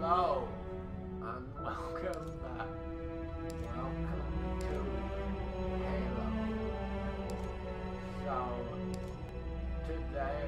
Hello, and welcome back. Welcome to Halo. So, today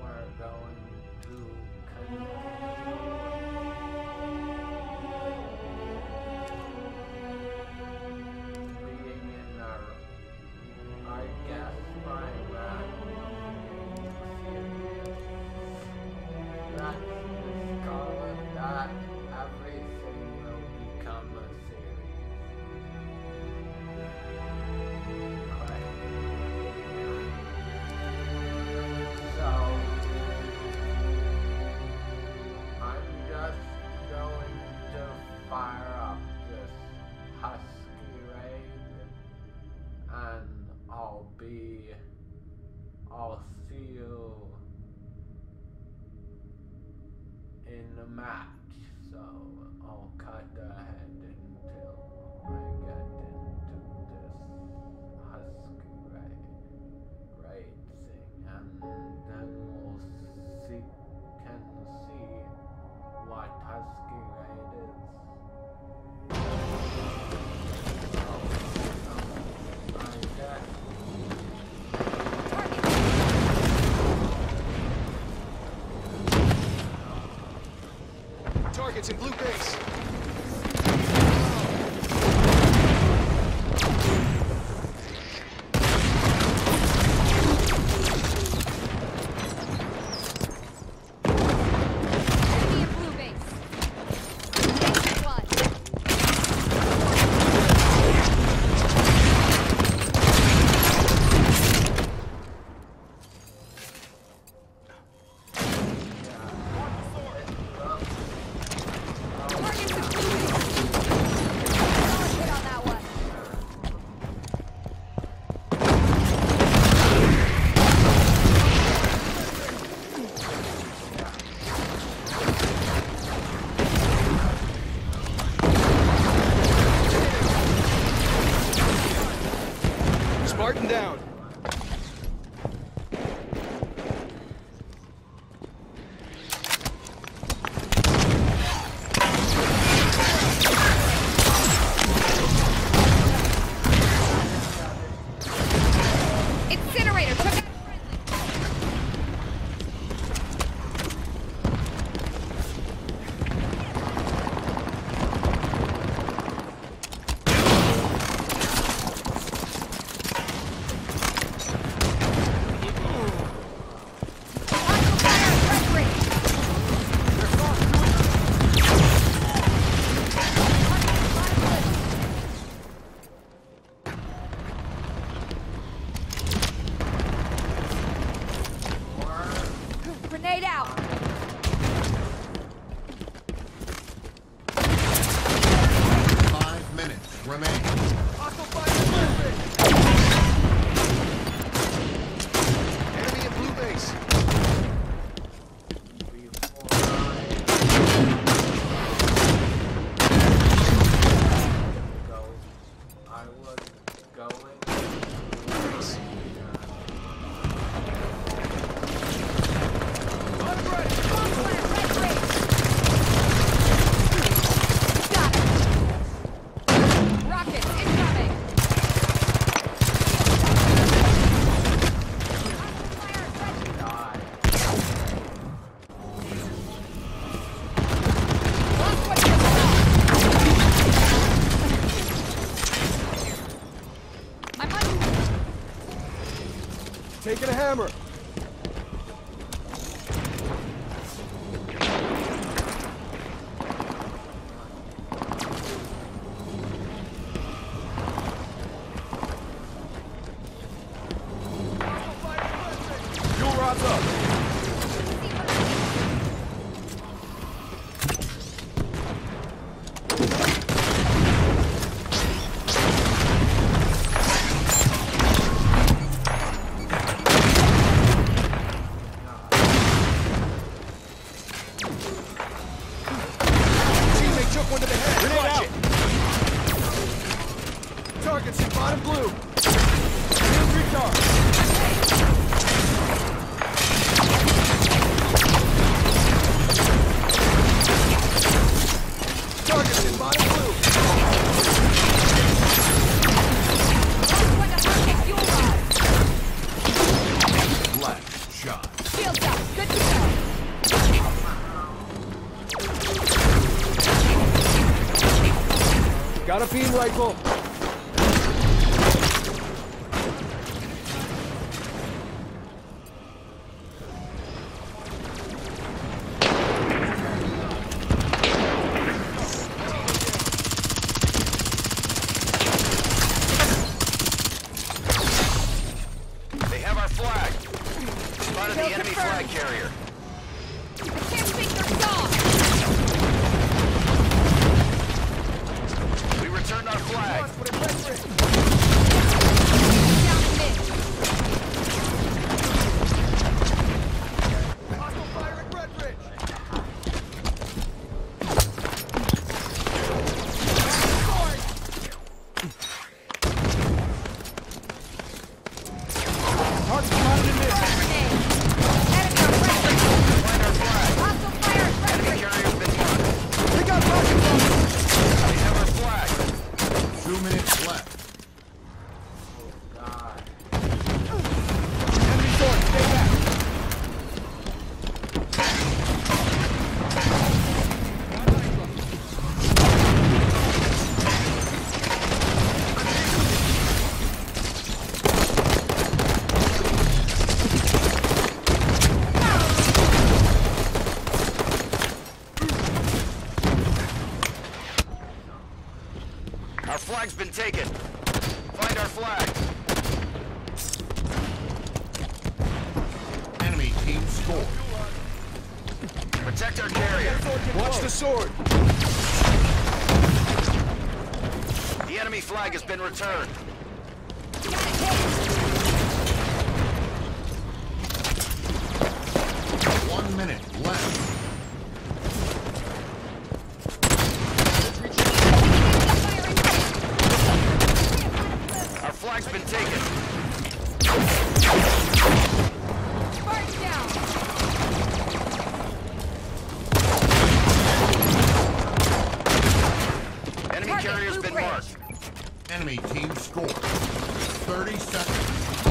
we're going to continue. targets in blue base. taking a hammer. blue. flags. Enemy team score. Protect our carrier. Watch the sword. The enemy flag has been returned. One minute left. Area has been marked. Enemy team score. 30 seconds.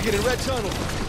Target in red tunnel.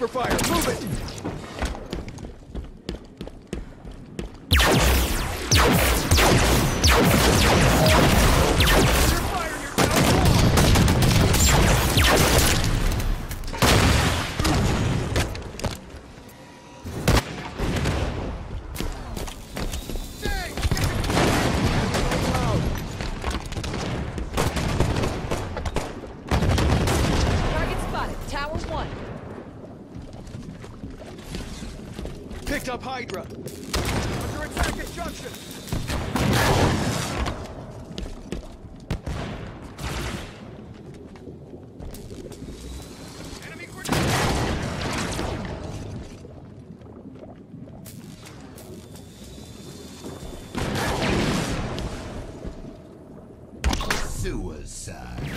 Sniper fire. Move it. Suicide.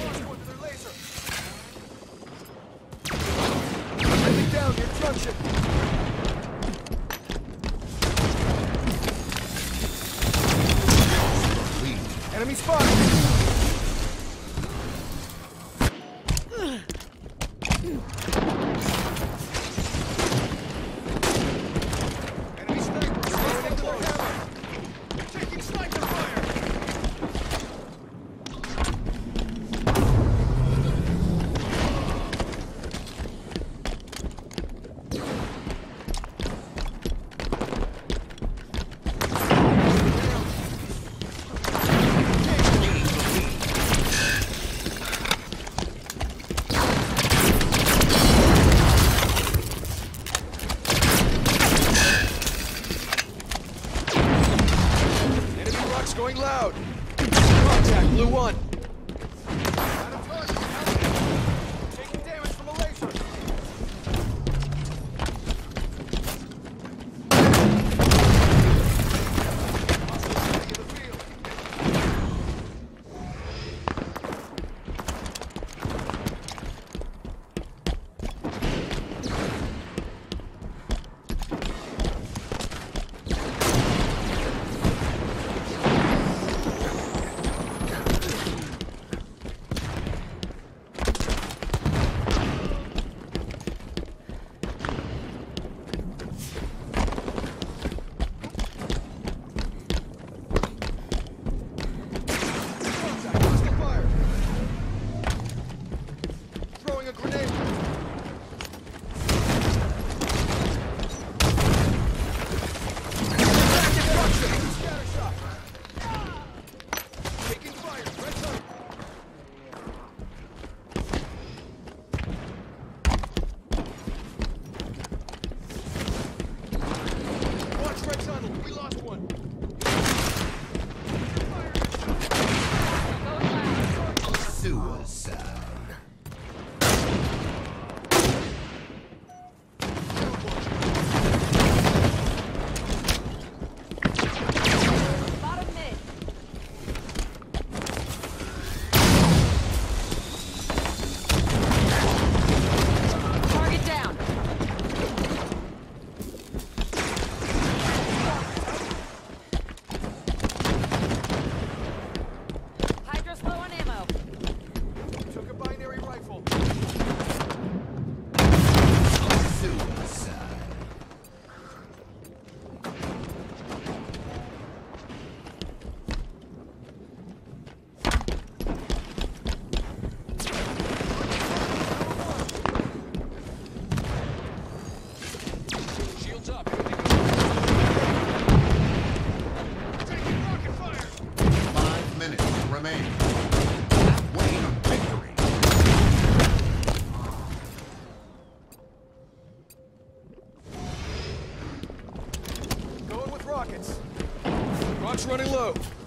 Tanks running low.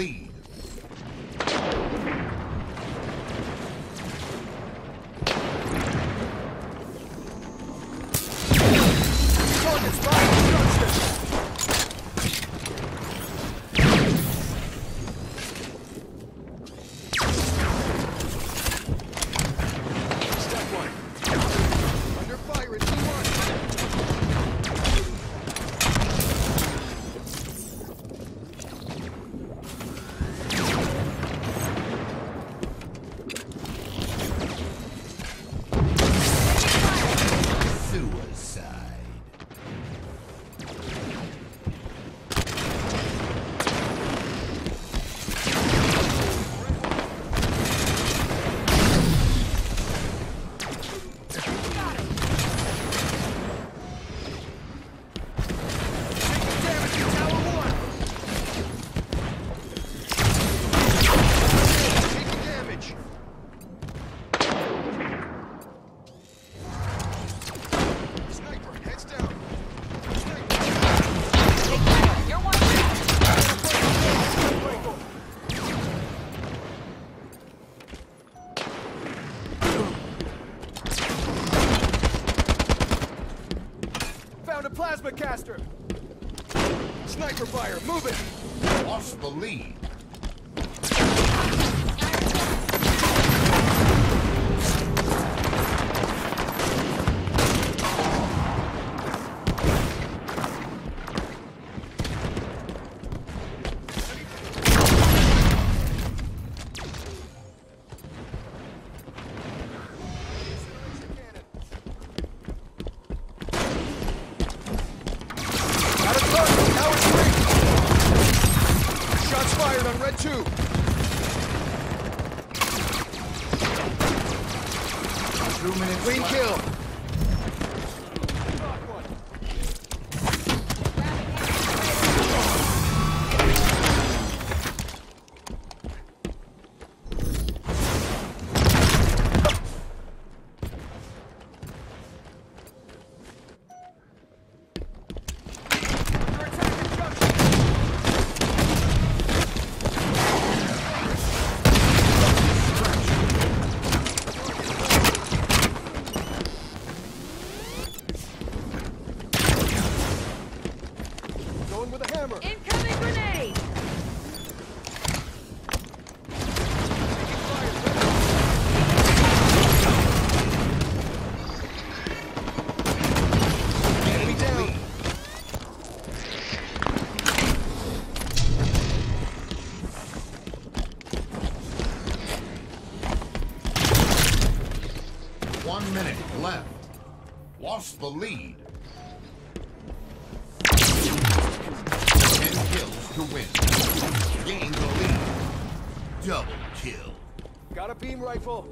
flee. faster! Sniper fire, move it! Lost the lead. fired on red 2. Two minutes Green left. A beam rifle.